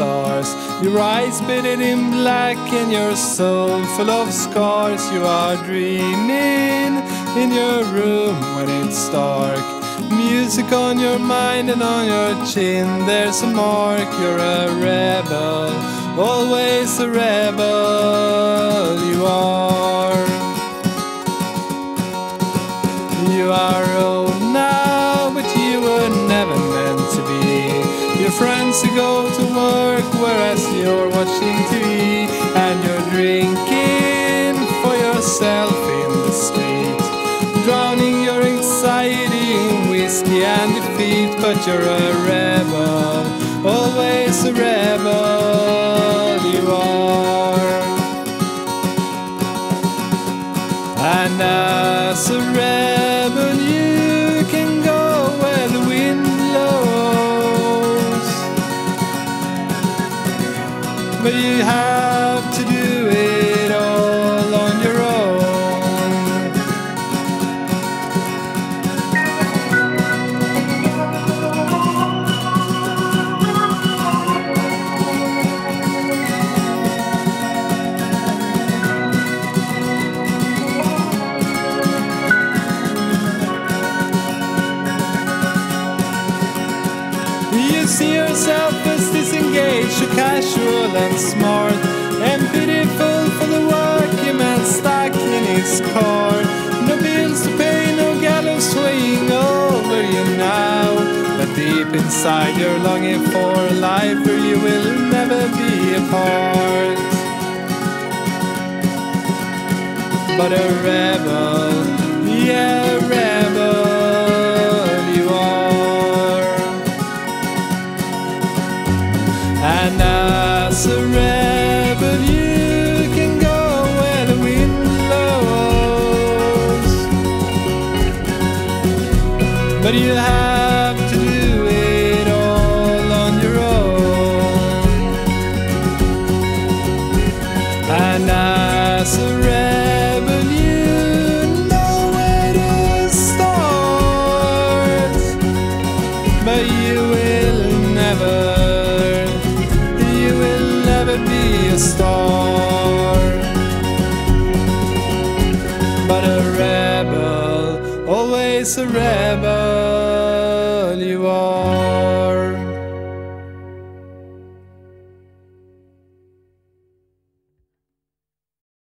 stars. Your eyes bedded in black and your soul full of scars. You are dreaming in your room when it's dark. Music on your mind and on your chin, there's a mark. You're a rebel, always a rebel. You are. You are Your go to work, whereas you're watching TV and you're drinking for yourself in the street, drowning your anxiety in whiskey and defeat. But you're a rebel, always a rebel. You are. And as But you have to do it all on your own. You see yourself as disengaged, so casual and smart, and pitiful for the working man stuck in his car. No bills to pay, no gallows swaying over you now. But deep inside, you're longing for a life where you will never be apart. But a rebel, yeah, a rebel as a rebel, you can go where the wind blows. But you have to do it all on your own. And as a rebel, you know where to start. But you will never, never be a star. But a rebel, always a rebel.